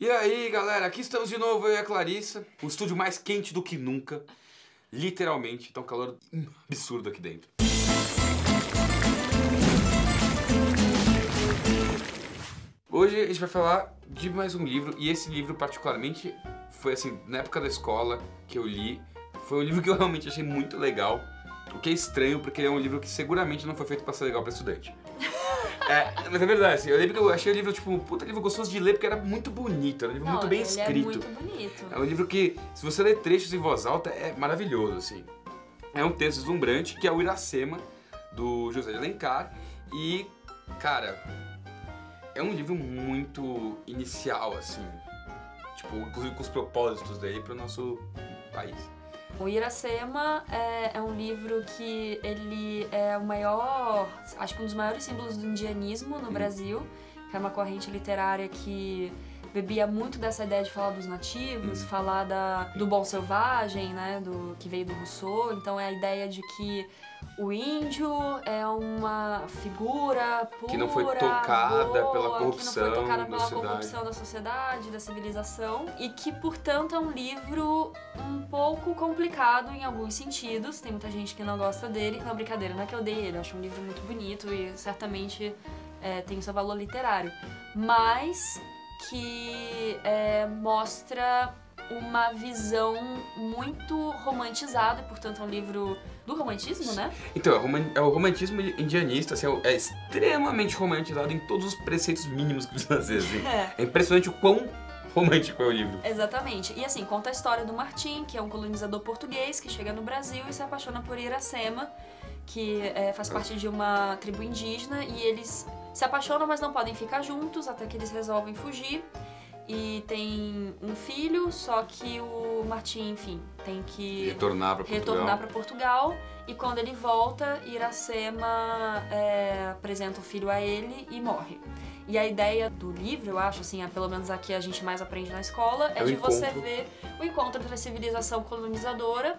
E aí, galera, aqui estamos de novo, eu e a Clarissa. O estúdio mais quente do que nunca. Literalmente, tá um calor absurdo aqui dentro. Hoje a gente vai falar de mais um livro, e esse livro particularmente foi assim, na época da escola que eu li, foi um livro que eu realmente achei muito legal. O que é estranho, porque é um livro que seguramente não foi feito para ser legal para estudante. É, mas é verdade, assim, eu lembro que eu achei o livro, tipo, um puta livro gostoso de ler, porque era muito bonito, era um livro Não, muito bem ele escrito. É muito bonito. É um livro que, se você ler trechos em voz alta, é maravilhoso, assim. É um texto deslumbrante, que é o Iracema, do José de Alencar. E, cara, é um livro muito inicial, assim. Tipo, inclusive com os propósitos dele para o nosso país. O Iracema é, é um livro que ele é o maior, acho que um dos maiores símbolos do indianismo no Brasil, que é uma corrente literária que bebia muito dessa ideia de falar dos nativos, falar da, do bom selvagem, né, do que veio do Rousseau. Então é a ideia de que o índio é uma figura pura, Que não foi tocada boa, pela que não corrupção foi tocada da pela sociedade. corrupção da sociedade, da civilização, e que, portanto, é um livro um pouco complicado em alguns sentidos. Tem muita gente que não gosta dele. Não, brincadeira, não é que eu odeio ele, eu acho um livro muito bonito e certamente é, tem seu valor literário. Mas que é, mostra uma visão muito romantizada, e, portanto é um livro do romantismo, né? Então, é o é o romantismo indianista, assim, é extremamente romantizado em todos os preceitos mínimos que precisa ser, assim. É. É impressionante o quão romântico é o livro. Exatamente. E assim, conta a história do Martim, que é um colonizador português que chega no Brasil e se apaixona por Iracema, que é, faz parte de uma tribo indígena, e eles se apaixonam, mas não podem ficar juntos, até que eles resolvem fugir. E tem um filho, só que o Martim, enfim, tem que Retornar pra Portugal. retornar para Portugal. E quando ele volta, Iracema é, apresenta o filho a ele e morre. E a ideia do livro, eu acho, assim, é, pelo menos aqui a gente mais aprende na escola, é, É de você encontro. ver o encontro entre a civilização colonizadora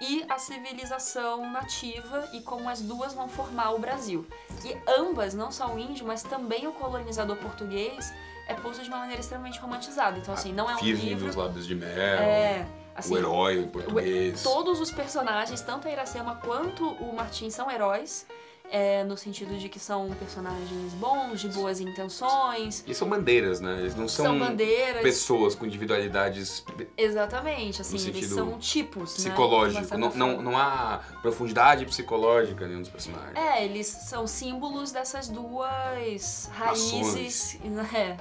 e a civilização nativa e como as duas vão formar o Brasil. E ambas, não só o índio, mas também o colonizador português, é posto de uma maneira extremamente romantizada. Então, assim, não é um Virgem livro... dos lábios de mel, É, assim, o herói em o- português. Todos os personagens, tanto a Iracema quanto o Martim, são heróis. É, no sentido de que são personagens bons, de boas intenções. E são bandeiras, né? Eles não são, São, bandeiras. pessoas com individualidades Exatamente, assim, eles são tipos, né? psicológicos. de uma não, não, não há profundidade psicológica em nenhum dos personagens. É, eles são símbolos dessas duas raízes né,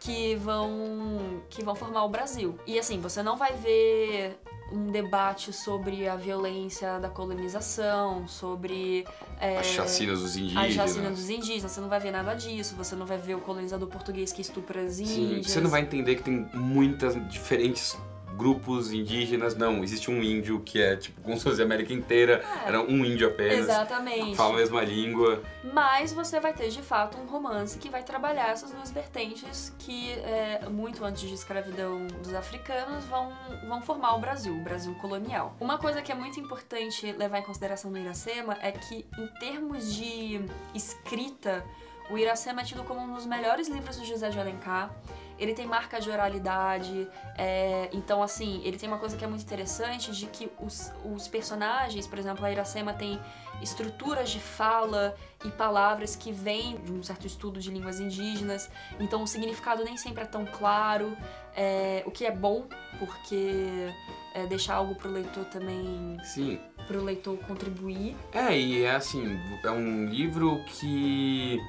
que vão que vão formar o Brasil. E assim, você não vai ver um debate sobre a violência da colonização, sobre é, As chacinas dos indígenas. chacina dos indígenas, você não vai ver nada disso, você não vai ver o colonizador português que estupra as Sim, índias. você não vai entender que tem muitas diferentes grupos indígenas. Não, existe um índio que é tipo como se fosse a América inteira. É. Era um índio apenas. Exatamente. Fala a mesma língua. Mas você vai ter de fato um romance que vai trabalhar essas duas vertentes que, é, muito antes de escravidão dos africanos, vão, vão formar o Brasil, o Brasil colonial. Uma coisa que é muito importante levar em consideração no Iracema é que, em termos de escrita, o Iracema é tido como um dos melhores livros do José de Alencar. Ele tem marca de oralidade, é, então assim, ele tem uma coisa que é muito interessante de que os, os personagens, por exemplo, a Iracema tem estruturas de fala e palavras que vêm de um certo estudo de línguas indígenas, então o significado nem sempre é tão claro, é, o que é bom, porque é, deixa algo pro leitor também, Sim. pro leitor contribuir. É, e é assim, é um livro que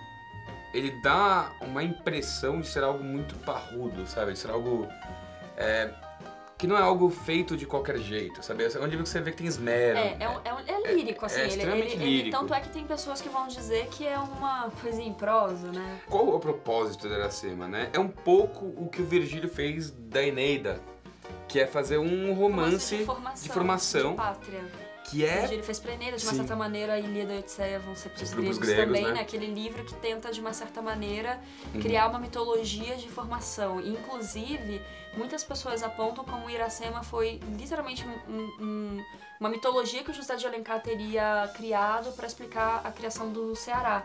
ele dá uma impressão de ser algo muito parrudo, sabe? De ser algo é, que não é algo feito de qualquer jeito, sabe? É um livro que você vê que tem esmero. É, é, um- é é lírico, assim. é ele- extremamente ele, ele- lírico. tanto é que tem pessoas que vão dizer que é uma poesia em prosa, né? Qual é o propósito da Iracema, né? É um pouco o que o Virgílio fez da Eneida, que é fazer um romance de formação. de formação, de pátria. Que é Ele fez Eneida, de uma Sim. certa maneira, a Ilíada e a Odisseia vão ser pros Os gregos, gregos, também, né? Aquele livro que tenta, de uma certa maneira, Uhum. criar uma mitologia de formação. E, Inclusive, muitas pessoas apontam como Iracema foi literalmente um- um- um- uma mitologia que o José de Alencar teria criado para explicar a criação do Ceará.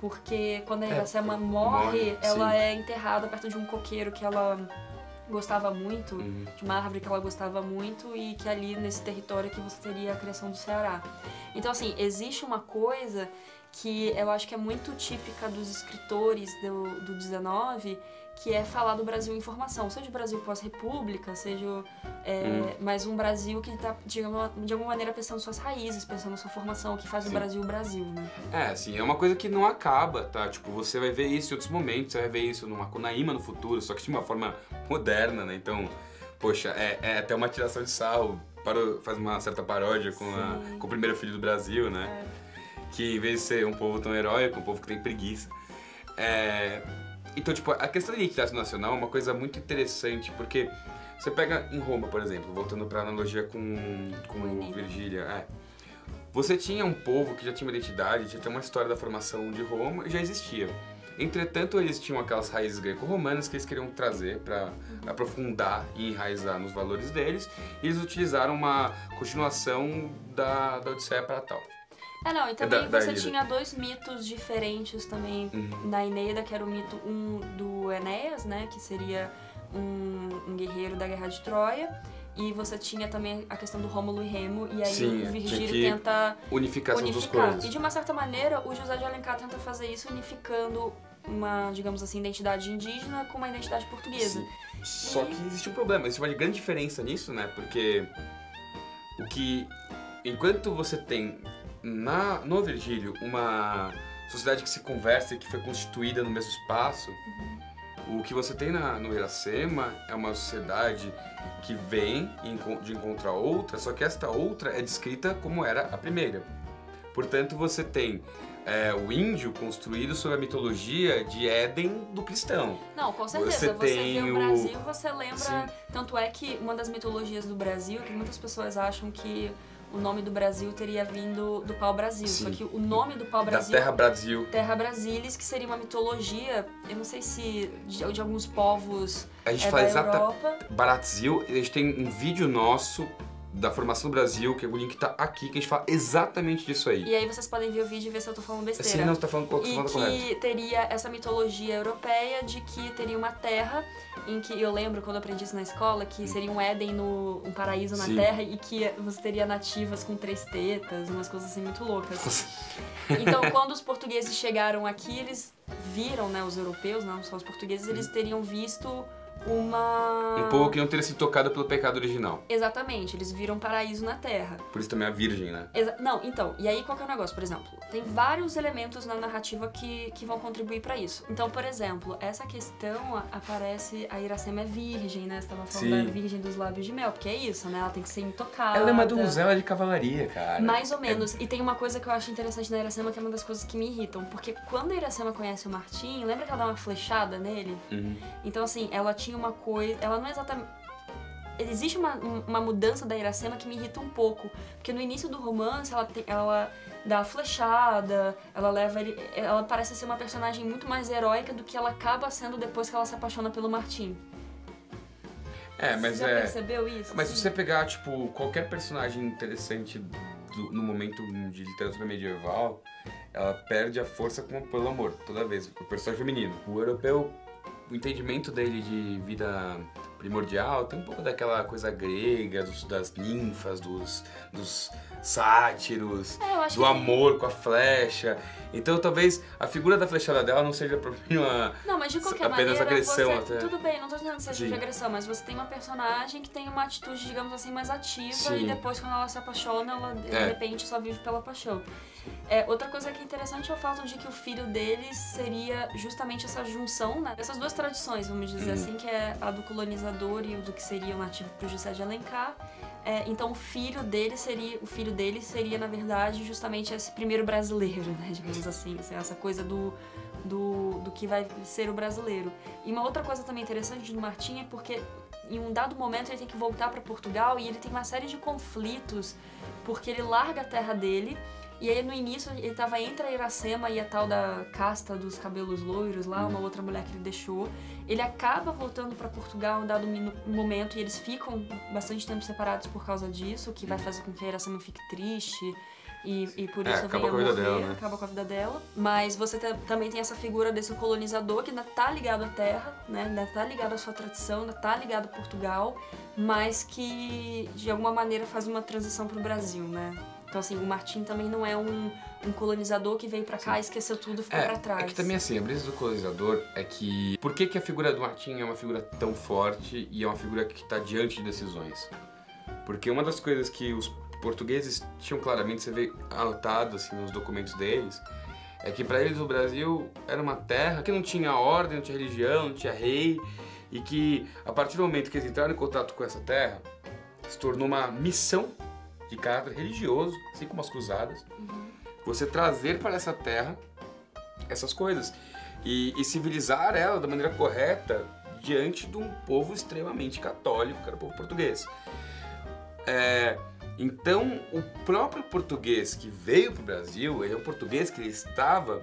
porque quando a É, Iracema morre, morre, ela sim. é enterrada perto de um coqueiro que ela gostava muito, Uhum. de uma árvore que ela gostava muito e que ali nesse território que você teria a criação do Ceará. Então assim, existe uma coisa que eu acho que é muito típica dos escritores do, do 19, que é falar do Brasil em formação, seja o Brasil pós-república, seja é, mais um Brasil que está, de, alguma- de alguma maneira, pensando suas raízes, pensando sua formação, que faz Sim. o Brasil o Brasil, né? É, assim, é uma coisa que não acaba, tá? Tipo, você vai ver isso em outros momentos, você vai ver isso numa Conaíma no futuro, só que de uma forma moderna, né? Então, poxa, é, é até uma tiração de sarro, faz uma certa paródia com, a- com o primeiro filho do Brasil, né? Que em vez de ser um povo tão heróico, um povo que tem preguiça. É... Então, tipo, a questão da identidade nacional é uma coisa muito interessante, porque você pega em Roma, por exemplo, voltando pra analogia com, com o. Virgília, é. Você tinha um povo que já tinha uma identidade, já tinha uma história da formação de Roma, já existia. Entretanto, eles tinham aquelas raízes greco-romanas que eles queriam trazer para aprofundar e enraizar nos valores deles, e eles utilizaram uma continuação da, da Odisseia para tal. É, não, e É também da- você tinha dois mitos diferentes também Uhum. na Eneida, que era o mito um do Enéas, né, que seria um, um guerreiro da Guerra de Troia, e você tinha também a questão do Rômulo e Remo, e aí Sim, o Virgílio tenta Unificação dos unificar. clãs. E de uma certa maneira, o José de Alencar tenta fazer isso unificando uma, digamos assim, identidade indígena com uma identidade portuguesa. Sim. Só que existe um problema, existe uma grande diferença nisso, né? Porque o que. Enquanto você tem na, no Virgílio uma sociedade que se conversa e que foi constituída no mesmo espaço, o que você tem na, no Iracema é uma sociedade que vem de encontrar outra, só que esta outra é descrita como era a primeira. Portanto, você tem é, o índio construído sob a mitologia de Éden do cristão. Não, com certeza. Você Você, tem vê o- o Brasil, você lembra. Sim. Tanto é que uma das mitologias do Brasil, que muitas pessoas acham que o nome do Brasil teria vindo do pau-brasil. Só que o nome do pau-brasil. Da Terra Brasil. Terra Brasilis, que seria uma mitologia, eu não sei se de, de alguns povos A gente é, faz da exata Europa. Brasil, a gente tem um vídeo nosso da formação do Brasil, que o link tá aqui, que a gente fala exatamente disso aí. E aí vocês podem ver o vídeo e ver se eu tô falando besteira. Assim, não, você tá falando, você tá E falando correto. que teria essa mitologia europeia de que teria uma terra em que eu lembro quando eu aprendi isso na escola que seria um Éden no um paraíso na Sim. terra e que você teria nativas com três tetas, umas coisas assim muito loucas. Então, quando os portugueses chegaram aqui, eles viram, né, os europeus, não só os portugueses, eles teriam visto uma Um povo que não teria sido tocado pelo pecado original. Exatamente, eles viram paraíso na terra. Por isso também a virgem, né? Exa- não, então, e aí qual que é o negócio? Por exemplo, tem vários elementos na narrativa que, que vão contribuir pra isso. Então, por exemplo, essa questão aparece, a Iracema é virgem, né? Você tava falando Sim. da virgem dos lábios de mel, porque é isso, né? Ela tem que ser intocada. Ela é uma donzela de cavalaria, cara. Mais ou menos. E tem uma coisa que eu acho interessante na Iracema, que é uma das coisas que me irritam. Porque quando a Iracema conhece o Martim, lembra que ela dá uma flechada nele? Uhum. Então, assim, ela tinha uma coisa. Ela não é exatamente. Existe uma, uma mudança da Iracema que me irrita um pouco. Porque no início do romance ela, tem, ela dá a flechada, ela leva ele. Ela parece ser uma personagem muito mais heróica do que ela acaba sendo depois que ela se apaixona pelo Martim. É, mas Você já é. percebeu isso? Mas se você pegar, tipo, qualquer personagem interessante do- no momento de literatura medieval, ela perde a força com, pelo amor, toda vez. O personagem feminino. O europeu, o entendimento dele de vida primordial tem um pouco daquela coisa grega, dos- das ninfas, dos, dos sátiros, É, do que- amor com a flecha. Então talvez a figura da flechada dela não seja pra mim uma. Não, mas de qualquer apenas maneira, agressão você... até. Tudo bem, não tô dizendo que seja Sim. de agressão, mas você tem uma personagem que tem uma atitude, digamos assim, mais ativa Sim. e depois quando ela se apaixona, ela de É. repente só vive pela paixão. É, outra coisa que é interessante é o fato de que o filho deles seria justamente essa junção, né? Dessas duas tradições, vamos dizer Uhum. assim, que é a do colonizador e o que seria o nativo pro José de Alencar. É, então o filho dele seria, o filho dele seria na verdade justamente esse primeiro brasileiro, né, digamos assim, assim, essa coisa do, do, do que vai ser o brasileiro. E uma outra coisa também interessante do Martim é porque em um dado momento ele tem que voltar para Portugal e ele tem uma série de conflitos porque ele larga a terra dele e aí no início ele tava entre a Iracema e a tal da casta dos cabelos loiros lá, uma outra mulher que ele deixou. Ele acaba voltando para Portugal em um dado momento e eles ficam bastante tempo separados por causa disso, que vai fazer com que a Iracema fique triste E, e por É, isso acaba vem a com a vida morrer, dela, né? acaba com a vida dela. Mas você também tem essa figura desse colonizador que ainda tá ligado à terra, né? Ainda tá ligado à sua tradição, ainda tá ligado a Portugal, mas que de alguma maneira faz uma transição pro Brasil, né? Então, assim, o Martim também não é um, um colonizador que veio pra cá, esqueceu tudo e ficou É, pra trás. é que também assim, a brisa do colonizador é que. Por que, que a figura do Martim é uma figura tão forte e é uma figura que está diante de decisões? Porque uma das coisas que os portugueses tinham claramente, você vê anotado assim, nos documentos deles, é que para eles o Brasil era uma terra que não tinha ordem, não tinha religião, não tinha rei, e que a partir do momento que eles entraram em contato com essa terra, se tornou uma missão de caráter religioso, assim como as cruzadas, você trazer para essa terra essas coisas e, e civilizar ela da maneira correta diante de um povo extremamente católico, que era o povo português. É, então, o próprio português que veio para o Brasil, ele é um português que ele estava,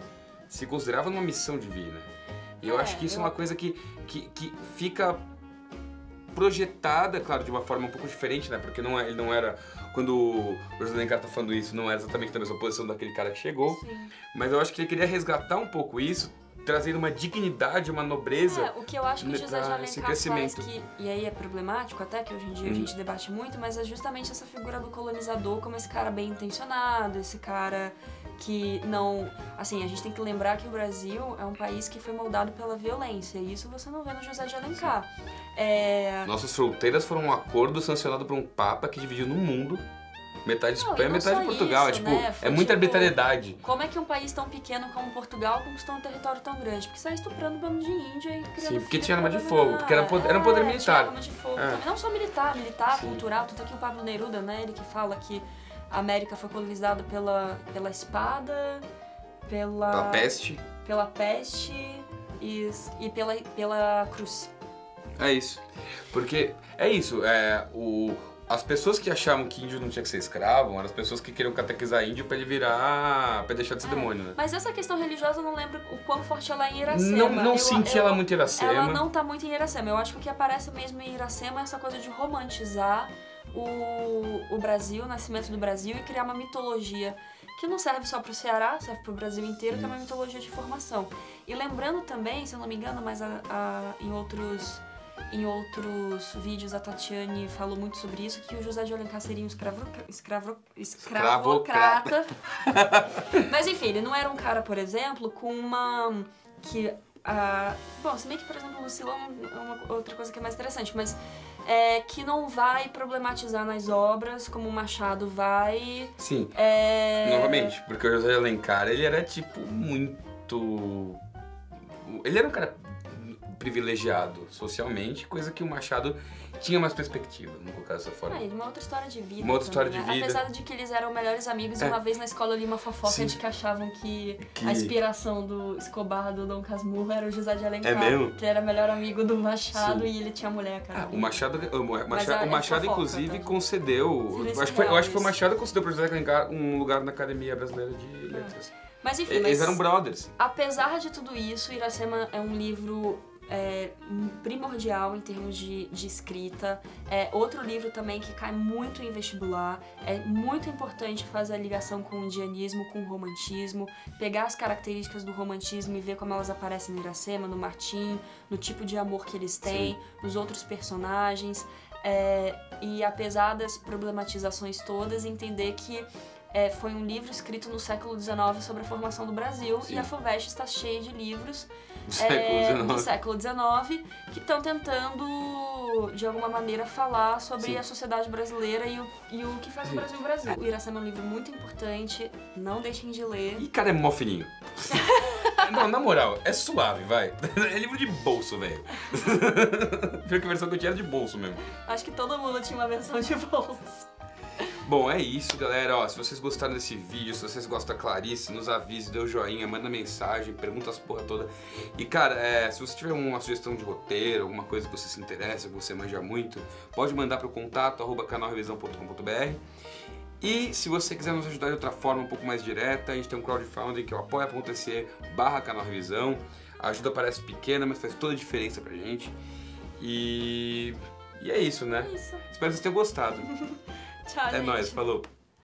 se considerava numa missão divina. E eu É, acho que isso é eu- uma coisa que, que, que fica projetada, claro, de uma forma um pouco diferente, né? Porque não é, ele não era. Quando o José Alencar tá falando isso, não era exatamente na mesma posição daquele cara que chegou. Sim. Mas eu acho que ele queria resgatar um pouco isso, trazendo uma dignidade, uma nobreza. É, o que eu acho que o né, José de Alencar faz que, e aí é problemático até, que hoje em dia a Hum. gente debate muito, mas é justamente essa figura do colonizador como esse cara bem intencionado, esse cara que não... Assim, a gente tem que lembrar que o Brasil é um país que foi moldado pela violência, e isso você não vê no José de Alencar. É... Nossas fronteiras foram um acordo sancionado por um papa que dividiu no mundo metade Não, Espanha metade Portugal. é, isso, tipo, né? Foi é muita tipo- arbitrariedade. Como é que um país tão pequeno como Portugal conquistou um território tão grande? Porque sai estuprando bando de índia e criando Sim, porque tinha arma de fogo, porque era um poder- era um poder É, militar. Tinha arma de fogo. É. Não só militar, militar, Sim. cultural. Tanto aqui o Pablo Neruda, né? Ele que fala que a América foi colonizada pela, pela espada, pela, Pela peste. pela peste e, e pela, pela cruz. É isso. Porque é isso. É, o, as pessoas que achavam que índio não tinha que ser escravo eram as pessoas que queriam catequizar índio pra ele virar. pra deixar de ser É, demônio, né? Mas essa questão religiosa eu não lembro o quão forte ela é em Iracema. Não, não Eu- senti eu- ela muito iracema. Ela não tá muito em Iracema. Eu acho que o que aparece mesmo em Iracema é essa coisa de romantizar o, o Brasil, o nascimento do Brasil e criar uma mitologia que não serve só pro Ceará, serve pro Brasil inteiro, que é uma mitologia de formação. E lembrando também, se eu não me engano, mas a- a- em outros em outros vídeos a Tatiane falou muito sobre isso, que o José de Alencar seria um escravo, escravo, escravocrata. Mas enfim, ele não era um cara, por exemplo, com uma. que. ah, bom, se bem que, por exemplo, o Lucila é uma outra coisa que é mais interessante, mas é, que não vai problematizar nas obras como o Machado vai. Sim. É, Novamente, porque o José Alencar, ele era tipo muito. Ele era um cara privilegiado socialmente, coisa que o Machado tinha mais perspectiva, vamos colocar dessa forma. Ah, uma outra história de vida. Uma outra história também, de né? vida. Apesar de que eles eram melhores amigos, É. uma vez na escola eu li uma fofoca Sim. de que achavam que, Que- a inspiração do Escobar do Dom Casmurro era o José de Alencar. É mesmo? Que era melhor amigo do Machado Sim. e ele tinha mulher, cara. Ah, o Machado, o Machado, é- o Machado é fofoca, inclusive, tá? concedeu. Acho, que foi, eu acho que foi o Machado que concedeu pro José Alencar um lugar na Academia Brasileira de Letras. Mas enfim, Eles mas eram brothers. apesar de tudo isso, Iracema é um livro é, primordial em termos de, de escrita. É outro livro também que cai muito em vestibular. É muito importante fazer a ligação com o indianismo, com o romantismo, pegar as características do romantismo e ver como elas aparecem no Iracema, no Martim, no tipo de amor que eles têm, nos outros personagens. É, e apesar das problematizações todas, entender que é, foi um livro escrito no século XIX sobre a formação do Brasil Sim. e a FUVEST está cheia de livros Do século é, do XIX. século XIX que estão tentando, de alguma maneira, falar sobre Sim. a sociedade brasileira e o, e o que faz o Brasil o Brasil. O Iracema é um livro muito importante, não deixem de ler. E cara, é mó fininho. Não, na moral, é suave, vai. É livro de bolso, velho. Pior que a versão que eu tinha era de bolso mesmo. Acho que todo mundo tinha uma versão de bolsa. Bom, é isso, galera. Ó, se vocês gostaram desse vídeo, se vocês gostam da Clarice, nos avise, dê o joinha, manda mensagem, pergunta as porra toda. E, cara, é, se você tiver uma sugestão de roteiro, alguma coisa que você se interessa, que você manja muito, pode mandar pro contato, arroba canalrevisão.com.br. E se você quiser nos ajudar de outra forma, um pouco mais direta, a gente tem um crowdfunding que é o apoia.se barra canal Revisão. A ajuda parece pequena, mas faz toda a diferença pra gente. E... E é isso, né? É isso. Espero que vocês tenham gostado. Tchau, É gente. nóis, falou.